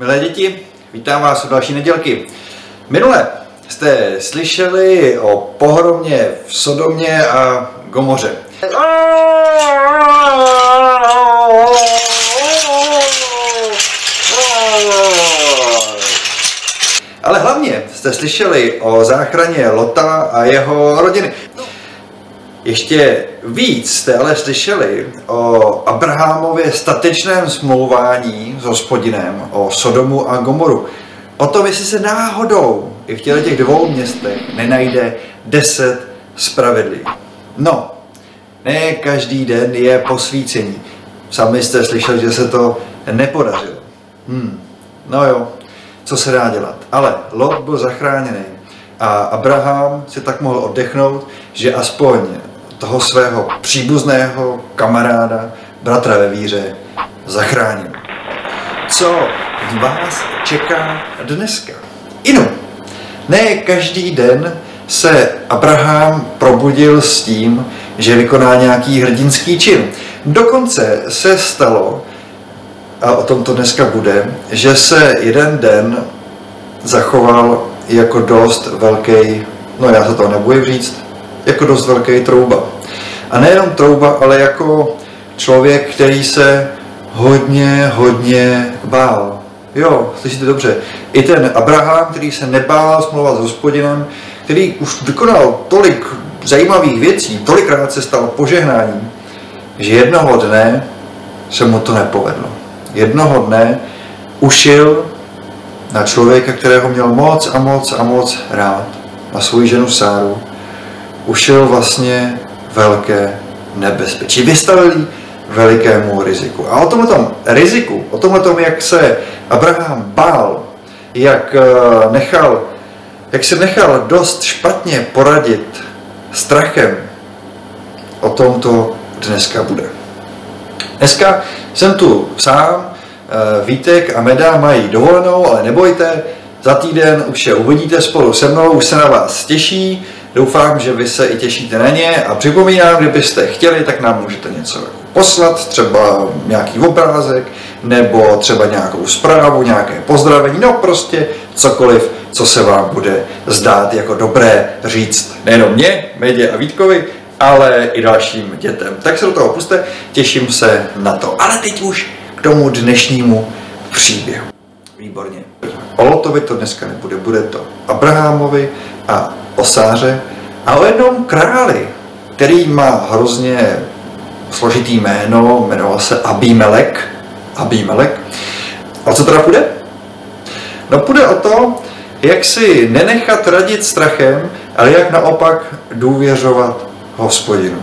Milé děti, vítám vás u další nedělky. Minule jste slyšeli o pohromě v Sodomě a Gomoře. Ale hlavně jste slyšeli o záchraně Lota a jeho rodiny. Ještě víc jste ale slyšeli o Abrahamově statečném smlouvání s hospodinem, o Sodomu a Gomoru. O tom, jestli se náhodou i v těle těch dvou městech nenajde deset spravedlivých. No, ne každý den je posvícení. Sami jste slyšeli, že se to nepodařilo. Hmm. No jo, co se dá dělat. Ale Lot byl zachráněný a Abraham si tak mohl oddechnout, že aspoň toho svého příbuzného kamaráda, bratra ve víře, zachránil. Co vás čeká dneska? Inu, ne každý den se Abraham probudil s tím, že vykoná nějaký hrdinský čin. Dokonce se stalo, a o tom to dneska bude, že se jeden den zachoval jako dost velký, no já se to nebudu říct, jako dost velký trouba. A nejenom trouba, ale jako člověk, který se hodně, hodně bál. Jo, slyšíte dobře. I ten Abraham, který se nebál smlouvat s hospodinem, který už vykonal tolik zajímavých věcí, tolikrát se stal požehnáním, že jednoho dne se mu to nepovedlo. Jednoho dne ušil na člověka, kterého měl moc a moc a moc rád, na svou ženu Sáru, ušel vlastně velké nebezpečí. Vystavili velikému riziku. A o tomto riziku, o tomhle, jak se Abraham bál, jak eh, nechal, jak se nechal dost špatně poradit strachem, o tom to dneska bude. Dneska jsem tu sám, eh, Vítek a Meda mají dovolenou, ale nebojte, za týden už je uvidíte spolu se mnou, už se na vás těší, Doufám, že vy se i těšíte na ně a připomínám, kdybyste chtěli, tak nám můžete něco jako poslat, třeba nějaký obrázek, nebo třeba nějakou zprávu, nějaké pozdravení, no prostě cokoliv, co se vám bude zdát jako dobré říct nejenom mě, Medě a Vítkovi, ale i dalším dětem. Tak se do toho puste, těším se na to. Ale teď už k tomu dnešnímu příběhu. Výborně. O Lotovi to dneska nebude, bude to Abrahamovi a osáře a o jednom králi, který má hrozně složitý jméno, jmenoval se Abimelek. Abimelek. A co teda půjde? No půjde o to, jak si nenechat radit strachem, ale jak naopak důvěřovat hospodinu.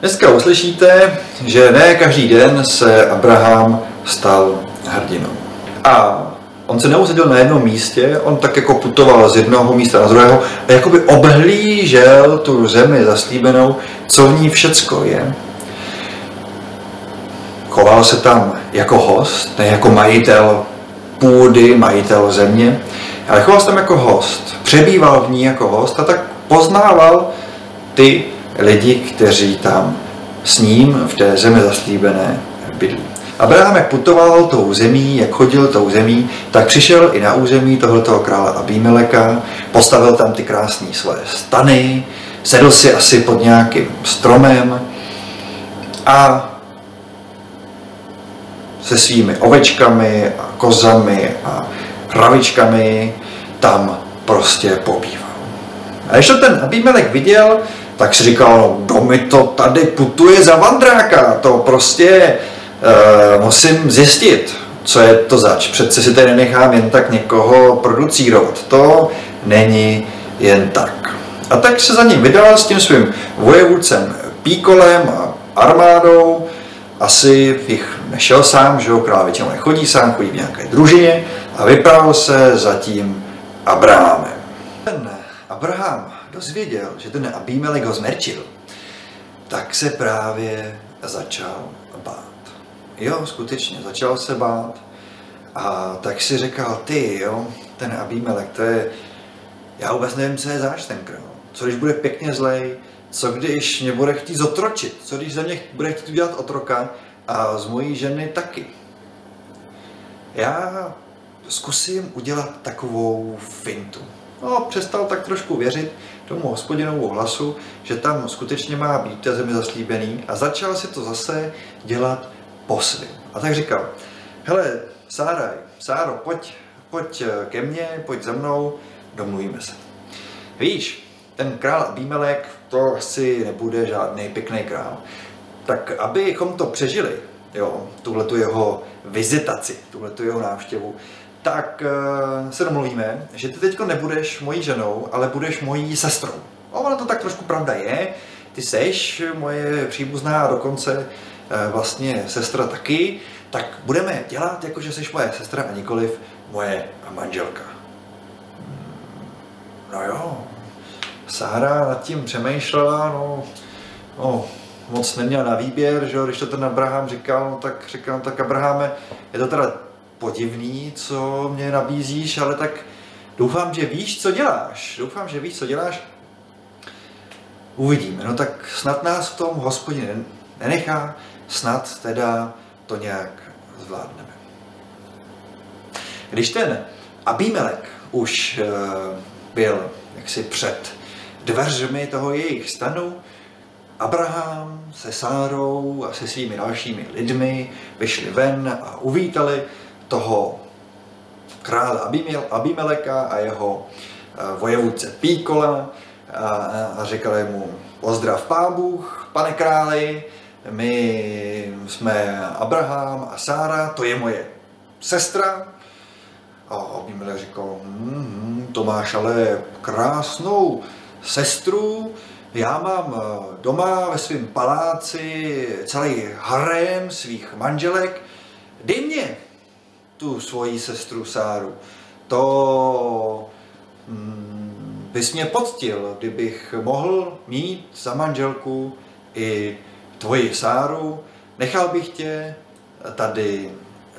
Dneska uslyšíte, že ne každý den se Abraham stal hrdinou. A on se neusadil na jednom místě, on tak jako putoval z jednoho místa na druhého a jakoby obhlížel tu zemi zaslíbenou, co v ní všecko je. Choval se tam jako host, ne jako majitel půdy, majitel země, ale choval se tam jako host. Přebýval v ní jako host a tak poznával ty lidi, kteří tam s ním v té zemi zaslíbené bydlí. Abraham, jak putoval tou zemí, jak chodil tou zemí, tak přišel i na území tohoto krále Abimeleka, postavil tam ty krásné svoje stany, sedl si asi pod nějakým stromem a se svými ovečkami a kozami a hravičkami tam prostě pobýval. A když to ten Abimelek viděl, tak si říkal, no kdo mi to tady putuje za vandráka, to prostě Uh, musím zjistit, co je to zač. Přece si tady nenechám jen tak někoho producírovat. To není jen tak. A tak se za ním vydal s tím svým vojevůdcem Píkolem a armádou. Asi jich nešel sám, že jo, král většinou nechodí sám, chodí v nějaké družině a vypravil se za tím Abrahamem. Ten Abraham dozvěděl, že ten Abimelek ho zmerčil, tak se právě začal. Jo, skutečně, začal se bát. A tak si říkal, ty jo, ten Abimelek, to je, já vůbec nevím, co je záš ten král. Co když bude pěkně zlej, co když mě bude chtít zotročit, co když ze mě bude chtít udělat otroka a z mojí ženy taky. Já zkusím udělat takovou fintu. No, přestal tak trošku věřit tomu hospodinovu hlasu, že tam skutečně má být ta zemi zaslíbený a začal si to zase dělat po svým. A tak říkal, hele, Sáraj, Sáro, pojď, pojď ke mně, pojď za mnou, domluvíme se. Víš, ten král Abimelek, to asi nebude žádný pěkný král. Tak abychom to přežili, jo, tuhle tu jeho vizitaci, tuhle tu jeho návštěvu, tak uh, se domluvíme, že ty teďko nebudeš mojí ženou, ale budeš mojí sestrou. Ono to tak trošku pravda je. Ty seš moje příbuzná a dokonce vlastně sestra taky, tak budeme dělat, jako že seš moje sestra a nikoliv moje manželka. Hmm, no jo, Sára nad tím přemýšlela, no, no moc neměla na výběr, že když to ten Abraham říkal, no, tak říkal, no, tak Abrahame, je to teda podivný, co mě nabízíš, ale tak doufám, že víš, co děláš. Doufám, že víš, co děláš. Uvidíme. No tak snad nás v tom hospodin nenechá, snad teda to nějak zvládneme. Když ten Abimelek už uh, byl jaksi před dveřmi toho jejich stanu, Abraham se Sárou a se svými dalšími lidmi vyšli ven a uvítali toho krále Abimeleka a jeho eh, vojevůdce Píkola a, a říkali mu pozdrav pán Bůh, pane králi, my jsme Abraham a Sára, to je moje sestra. A Abimelek říkal, mm, to máš ale krásnou sestru, já mám eh, doma ve svém paláci celý harém svých manželek, dej mě tu svoji sestru Sáru. To mm, bys mě poctil, kdybych mohl mít za manželku i tvoji Sáru, nechal bych tě tady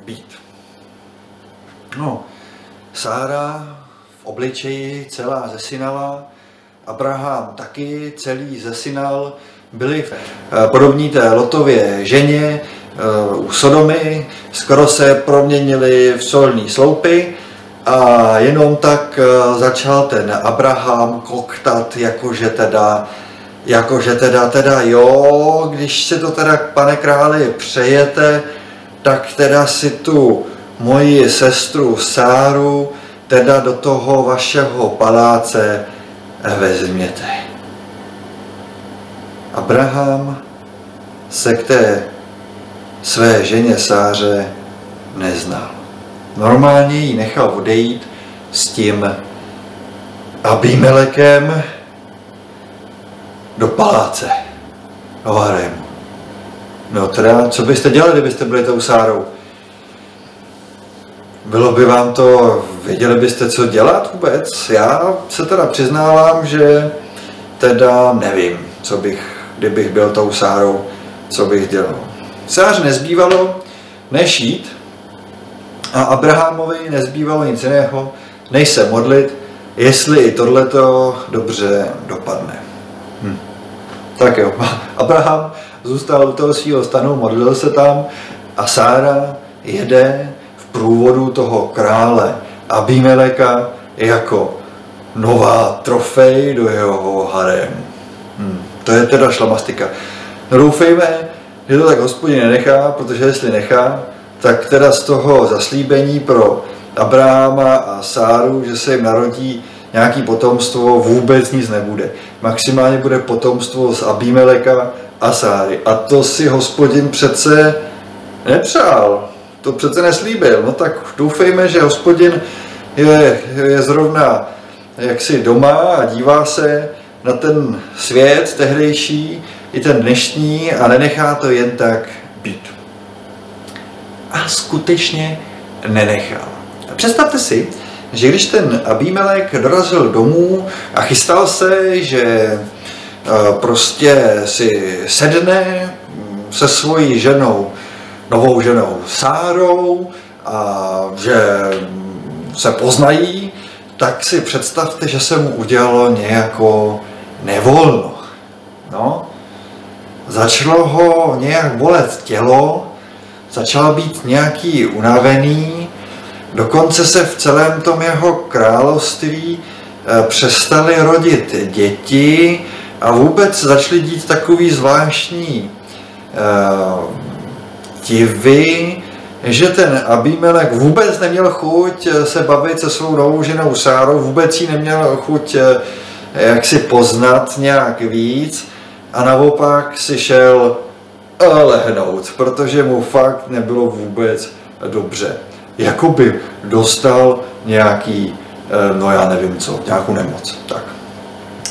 být. No, Sára v obličeji celá zesinala, Abraham taky celý zesinal, byli eh, podobní té Lotově ženě eh, u Sodomy, skoro se proměnili v solní sloupy a jenom tak eh, začal ten Abraham koktat, jakože teda, jakože teda, teda jo, když se to teda, pane králi, přejete, tak teda si tu moji sestru Sáru teda do toho vašeho paláce vezměte. Abraham se k té své ženě Sáře neznal. Normálně ji nechal odejít s tím Abimelekem do paláce, do haremu. No teda, co byste dělali, kdybyste byli tou Sárou? Bylo by vám to, věděli byste, co dělat vůbec? Já se teda přiznávám, že teda nevím, co bych, kdybych byl tou Sárou, co bych dělal. Sáře nezbývalo než jít a Abrahamovi nezbývalo nic jiného, než se modlit, jestli i tohleto dobře dopadne. Tak jo, Abraham zůstal u toho svého stanu, modlil se tam a Sára jede průvodu toho krále Abimeleka jako nová trofej do jeho harému. Hmm. To je teda šlamastika. No doufejme, že to tak hospodin nenechá, protože jestli nechá, tak teda z toho zaslíbení pro Abrahama a Sáru, že se jim narodí nějaký potomstvo, vůbec nic nebude. Maximálně bude potomstvo z Abimeleka a Sáry. A to si hospodin přece nepřál to přece neslíbil. No tak doufejme, že hospodin je, je zrovna jaksi doma a dívá se na ten svět tehdejší i ten dnešní a nenechá to jen tak být. A skutečně nenechal. Představte si, že když ten Abimelek dorazil domů a chystal se, že eh, prostě si sedne se svojí ženou novou ženou Sárou a že se poznají, tak si představte, že se mu udělalo nějako nevolno. No, začalo ho nějak bolet tělo, začal být nějaký unavený Dokonce se v celém tom jeho království eh, přestali rodit děti a vůbec začaly dít takový zvláštní uh, divy, že ten Abimelech vůbec neměl chuť se bavit se svou novou ženou Sárou, vůbec jí neměl chuť jak si poznat nějak víc a naopak si šel lehnout, protože mu fakt nebylo vůbec dobře. Jakoby dostal nějaký, eh, no já nevím co, nějakou nemoc. Tak,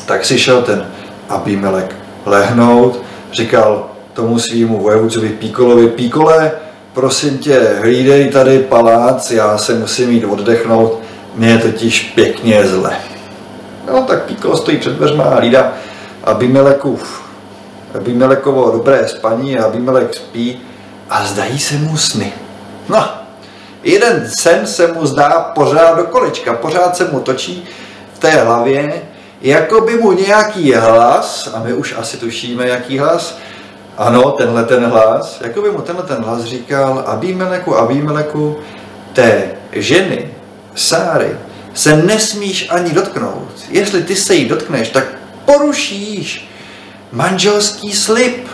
tak si šel ten Abimelek lehnout, říkal tomu svýmu vojevůdcovi Píkolovi, Píkole, prosím tě, hlídej tady palác, já se musím jít oddechnout, mě je totiž pěkně zle. No tak Píkol stojí před dveřma a hlídá Abimelekův Abimelekovo dobré spaní a Abimelek spí a zdají se mu sny. No, jeden sen se mu zdá pořád do kolečka, pořád se mu točí v té hlavě, jako by mu nějaký hlas, a my už asi tušíme, jaký hlas, ano, tenhle ten hlas, jako by mu tenhle ten hlas říkal, Abimeleku, Abimeleku, té ženy, Sáry, se nesmíš ani dotknout. Jestli ty se jí dotkneš, tak porušíš manželský slib.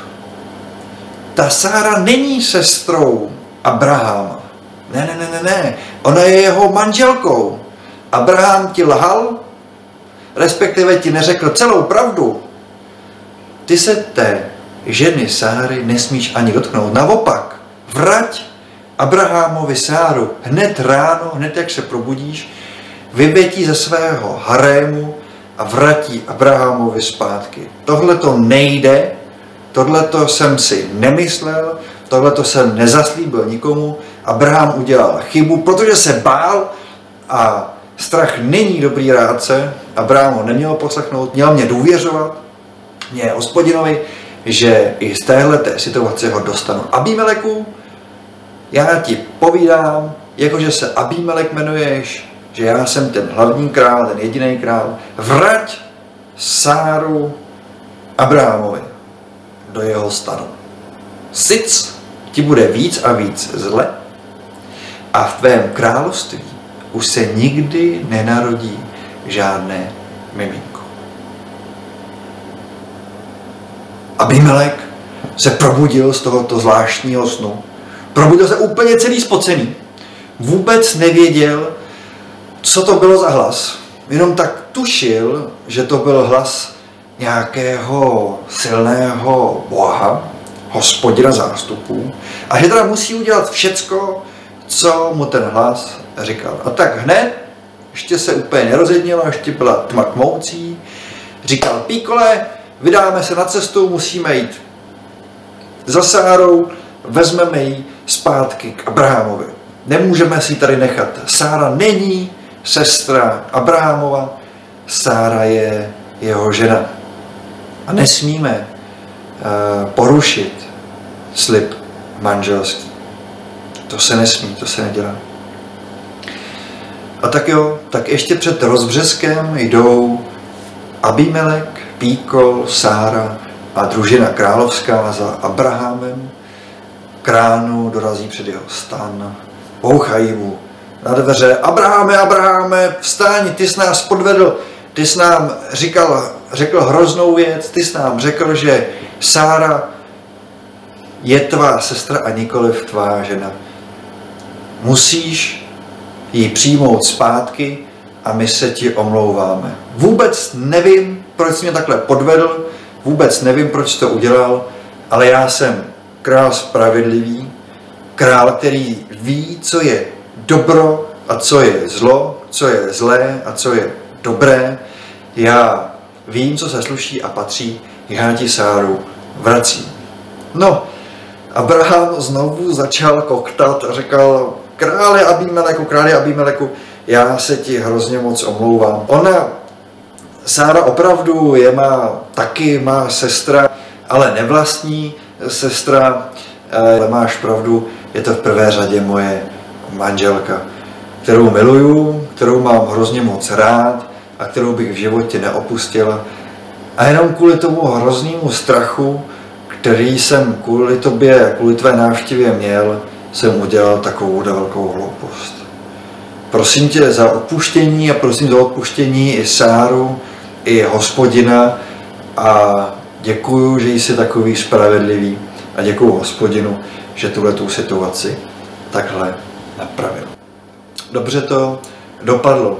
Ta Sára není sestrou Abrahama. Ne, ne, ne, ne, ne. Ona je jeho manželkou. Abraham ti lhal, respektive ti neřekl celou pravdu. Ty se té ženy Sáry nesmíš ani dotknout. Naopak, vrať Abrahamovi Sáru hned ráno, hned jak se probudíš, vybětí ze svého harému a vratí Abrahamovi zpátky. Tohle to nejde, tohle to jsem si nemyslel, tohle to jsem nezaslíbil nikomu. Abraham udělal chybu, protože se bál a strach není dobrý rádce. Abraham ho neměl poslechnout, měl mě důvěřovat, mě hospodinovi, že i z téhle situace ho dostanu. Abimeleku, já ti povídám, jakože se Abimelek jmenuješ, že já jsem ten hlavní král, ten jediný král, vrať Sáru Abrahamovi do jeho stanu. Sic ti bude víc a víc zle a v tvém království už se nikdy nenarodí žádné miminko. Abimelek se probudil z tohoto zvláštního snu. Probudil se úplně celý spocený. Vůbec nevěděl, co to bylo za hlas. Jenom tak tušil, že to byl hlas nějakého silného boha, hospodina zástupů, a že teda musí udělat všecko, co mu ten hlas říkal. A tak hned, ještě se úplně nerozednila, ještě byla tma tmoucí, říkal Píkole, vydáme se na cestu, musíme jít za Sárou, vezmeme ji zpátky k Abrahamovi. Nemůžeme si tady nechat. Sára není sestra Abrahamova, Sára je jeho žena. A nesmíme uh, porušit slib manželství. To se nesmí, to se nedělá. A tak jo, tak ještě před rozbřeskem jdou Abimelek, Píkol, Sára a družina královská za Abrahamem. Kránu dorazí před jeho stan, bouchají mu na dveře. Abrahame, Abrahame, vstaň, ty jsi nás podvedl, ty jsi nám říkal, řekl hroznou věc, ty jsi nám řekl, že Sára je tvá sestra a nikoliv tvá žena. Musíš ji přijmout zpátky a my se ti omlouváme. Vůbec nevím, proč jsi mě takhle podvedl, vůbec nevím, proč to udělal, ale já jsem král spravedlivý, král, který ví, co je dobro a co je zlo, co je zlé a co je dobré. Já vím, co se sluší a patří, já ti Sáru vracím. No, Abraham znovu začal koktat a říkal, krále Abimeleku, krále Abimeleku, já se ti hrozně moc omlouvám. Ona, Sára opravdu je má, taky má sestra, ale nevlastní sestra, ale máš pravdu, je to v prvé řadě moje manželka, kterou miluju, kterou mám hrozně moc rád a kterou bych v životě neopustil. A jenom kvůli tomu hroznému strachu, který jsem kvůli tobě, kvůli tvé návštěvě měl, jsem udělal takovou velkou hloupost. prosím tě za odpuštění a prosím za odpuštění i Sáru, i hospodina a děkuju, že jsi takový spravedlivý a děkuju hospodinu, že tuhle tu situaci takhle napravil. Dobře to dopadlo.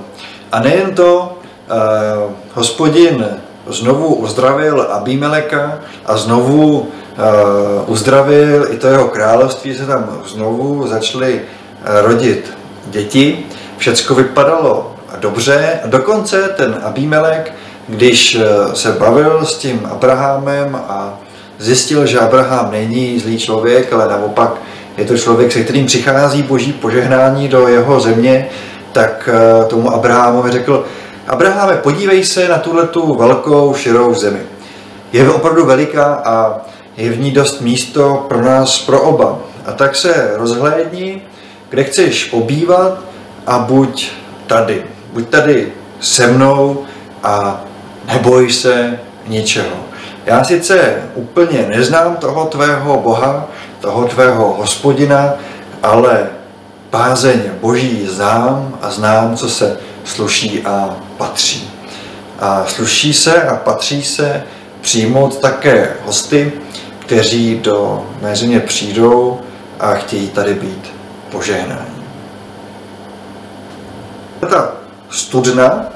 A nejen to, eh, hospodin znovu uzdravil Abimeleka a znovu uzdravil i to jeho království, se tam znovu začaly uh, rodit děti. Všecko vypadalo dobře a dokonce ten Abimelek, když uh, se bavil s tím Abrahamem a zjistil, že Abraham není zlý člověk, ale naopak je to člověk, se kterým přichází boží požehnání do jeho země, tak tomu Abrahamovi řekl, Abrahame, podívej se na tuhle tu velkou, širou zemi. Je opravdu veliká a je v ní dost místo pro nás, pro oba. A tak se rozhlédni, kde chceš pobývat a buď tady. Buď tady se mnou a neboj se ničeho. Já sice úplně neznám toho tvého Boha, toho tvého hospodina, ale bázeň Boží znám a znám, co se sluší a patří. A sluší se a patří se přijmout také hosty, kteří do mé země přijdou a chtějí tady být požehnání. Ta studna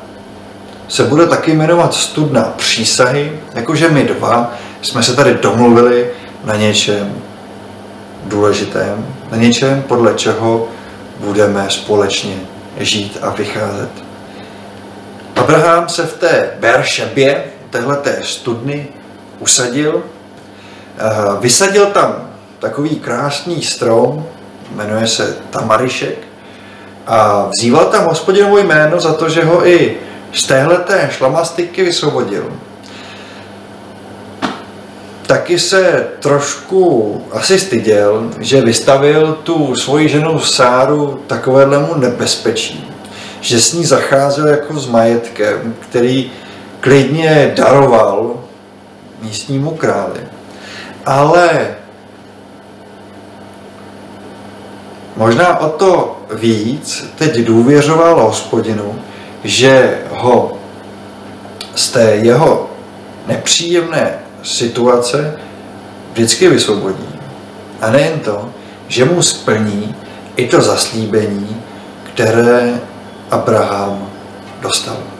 se bude taky jmenovat studna přísahy, jakože my dva jsme se tady domluvili na něčem důležitém, na něčem, podle čeho budeme společně žít a vycházet. Abraham se v té Beršebě, téhleté studny, usadil, vysadil tam takový krásný strom, jmenuje se Tamarišek, a vzýval tam hospodinovo jméno za to, že ho i z téhleté šlamastiky vysvobodil. Taky se trošku asi styděl, že vystavil tu svoji ženu Sáru takovému nebezpečí. Že s ní zacházel jako s majetkem, který klidně daroval místnímu králi. Ale možná o to víc teď důvěřoval hospodinu, že ho z té jeho nepříjemné situace vždycky vysvobodí. A nejen to, že mu splní i to zaslíbení, které Abraham dostal.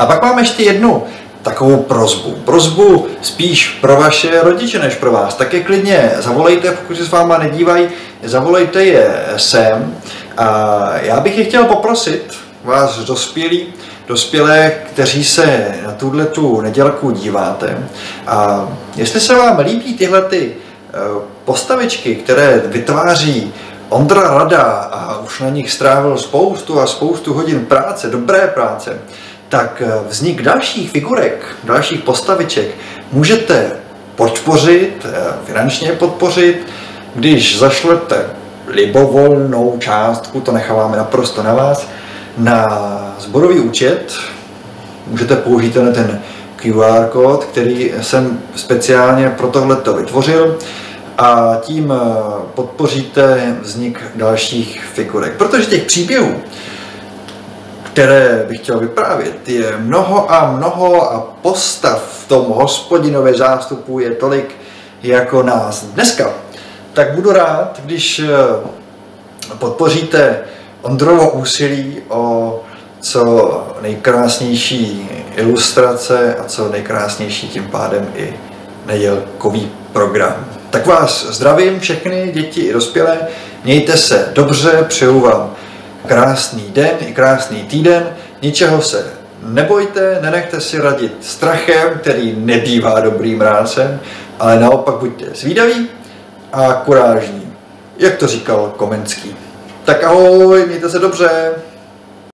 A pak mám ještě jednu takovou prozbu. Prozbu spíš pro vaše rodiče než pro vás. Tak je klidně zavolejte, pokud se s váma nedívají, zavolejte je sem. A já bych je chtěl poprosit, vás dospělí, dospělé, kteří se na tuhle tu nedělku díváte. A jestli se vám líbí tyhle ty eh, postavičky, které vytváří Ondra Rada a už na nich strávil spoustu a spoustu hodin práce, dobré práce, tak eh, vznik dalších figurek, dalších postaviček můžete podpořit, eh, finančně podpořit, když zašlete libovolnou částku, to necháváme naprosto na vás, na zborový účet, můžete použít ten, ten QR kód, který jsem speciálně pro tohleto vytvořil a tím eh, podpoříte vznik dalších figurek. Protože těch příběhů které bych chtěl vyprávět, je mnoho a mnoho a postav v tom hospodinově zástupu je tolik jako nás dneska. Tak budu rád, když eh, podpoříte Ondrovo úsilí o co nejkrásnější ilustrace a co nejkrásnější tím pádem i nedělkový program. Tak vás zdravím všechny děti i dospělé, mějte se dobře, přeju vám krásný den i krásný týden, ničeho se nebojte, nenechte si radit strachem, který nebývá dobrým rádcem, ale naopak buďte zvídaví a kurážní, jak to říkal Komenský. Tak ahoj, mějte se dobře.